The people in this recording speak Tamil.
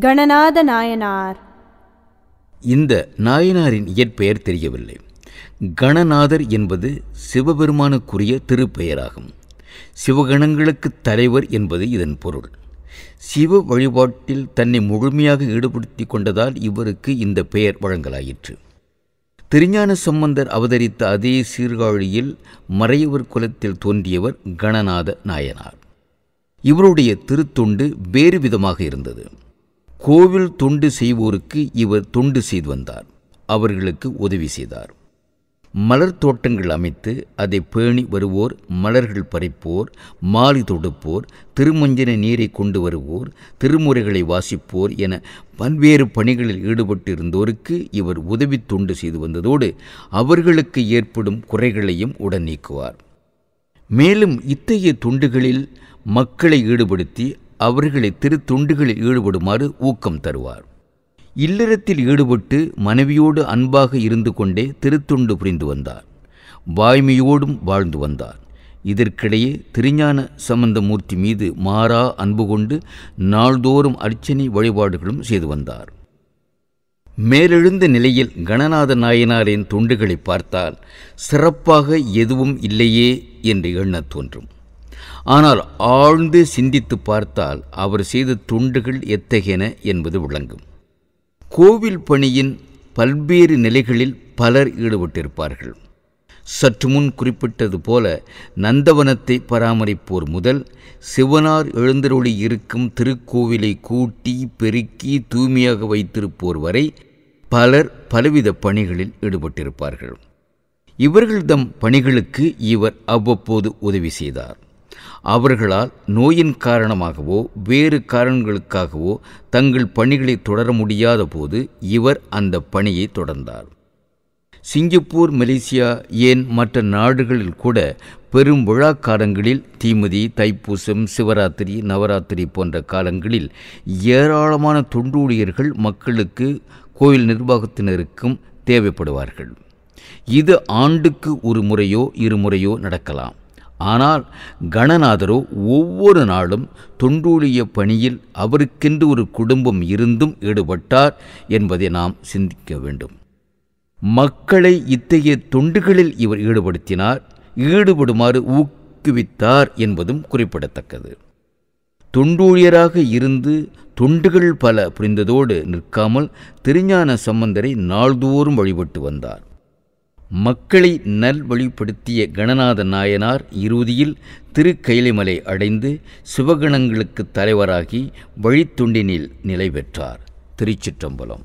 கணநாத நாயனார். இந்த நாயனாரின் இயற்பெயர் தெரியவில்லை. கணநாதர் என்பது சிவபெருமானுக்குரிய திருப்பெயராகும். சிவகணங்களுக்கு தலைவர் என்பது இதன் பொருள். சிவ வழிபாட்டில் தன்னை முழுமையாக ஈடுபடுத்தி கொண்டதால் இவருக்கு இந்த பெயர் வழங்கலாயிற்று. திருஞான சம்பந்தர் அவதரித்த அதே சீர்காழியில் மறையவர் குலத்தில் தோன்றியவர் கணநாத நாயனார். இவருடைய திருத்தொண்டு வேறு விதமாக இருந்தது. கோவில் தொண்டு செய்வோருக்கு இவர் தொண்டு செய்து வந்தார். அவர்களுக்கு உதவி செய்தார். மலர் தோட்டங்கள் அமைத்து அதை பேணி வருவோர் மலர்கள் பறிப்போர் மாலை தொடுப்போர் திருமஞ்சன நீரை கொண்டு வருவோர் திருமுறைகளை வாசிப்போர் என பல்வேறு பணிகளில் ஈடுபட்டு இருந்தோருக்கு இவர் உதவி தொண்டு செய்து வந்ததோடு அவர்களுக்கு ஏற்படும் குறைகளையும் உடன் நீக்குவார். மேலும் இத்தகைய தொண்டுகளில் மக்களை ஈடுபடுத்தி அவர்களை திருத்துண்டுகளில் ஈடுபடுமாறு ஊக்கம் தருவார். இல்லறத்தில் ஈடுபட்டு மனைவியோடு அன்பாக இருந்து கொண்டே திருத்துண்டு புரிந்து வந்தார். வாய்மையோடும் வாழ்ந்து வந்தார். இதற்கிடையே திருஞான சம்பந்தமூர்த்தி மீது மாறா அன்பு கொண்டு நாள்தோறும் அர்ச்சனை வழிபாடுகளும் செய்து வந்தார். மேலெழுந்த நிலையில் கணநாத நாயனாரின் தொண்டுகளை பார்த்தால் சிறப்பாக எதுவும் இல்லையே என்று எண்ணத் தோன்றும். ஆனால் ஆழ்ந்து சிந்தித்து பார்த்தால் அவர் செய்த தொண்டுகள் எத்தகையன என்பது விளங்கும். கோவில் பணியின் பல்வேறு நிலைகளில் பலர் ஈடுபட்டிருப்பார்கள். சற்று முன் குறிப்பிட்டது போல நந்தவனத்தை பராமரிப்போர் முதல் சிவனார் எழுந்தருளி இருக்கும் திருக்கோவிலை கூட்டி பெருக்கி தூய்மையாக வைத்திருப்போர் வரை பலர் பலவித பணிகளில் ஈடுபட்டிருப்பார்கள். இவர்கள் தம் பணிகளுக்கு இவர் அவ்வப்போது உதவி செய்தார். அவர்களால் நோயின் காரணமாகவோ வேறு காரணங்களுக்காகவோ தங்கள் பணிகளை தொடர முடியாத போது இவர் அந்த பணியை தொடர்ந்தார். சிங்கப்பூர் மலேசியா ஏன் மற்ற நாடுகளில் கூட பெரும் விழா காலங்களில் தீமதி தைப்பூசம் சிவராத்திரி நவராத்திரி போன்ற காலங்களில் ஏராளமான தொண்டூழியர்கள் மக்களுக்கு கோயில் நிர்வாகத்தினருக்கும் தேவைப்படுவார்கள். இது ஆண்டுக்கு ஒரு முறையோ இருமுறையோ நடக்கலாம். ஆனால் கணநாதரோ ஒவ்வொரு நாளும் தொண்டூழிய பணியில் அவருக்கென்று ஒரு குடும்பம் இருந்தும் ஈடுபட்டார் என்பதை நாம் சிந்திக்க வேண்டும். மக்களை இத்தகைய தொண்டுகளில் இவர் ஈடுபடுத்தினார் ஈடுபடுமாறு ஊக்குவித்தார் என்பதும் குறிப்பிடத்தக்கது. தொண்டூழியராக இருந்து தொண்டுகள் பல புரிந்ததோடு நிற்காமல் திருஞான சம்பந்தரை நாள்தோறும் வழிபட்டு வந்தார். மக்களை நல்வழிப்படுத்திய கணநாத நாயனார் இறுதியில் திருக்கைலிமலை அடைந்து சிவகணங்களுக்கு தலைவராகி வழித்துண்டினில் நிலை பெற்றார். திருச்சிற்றம்பலம்.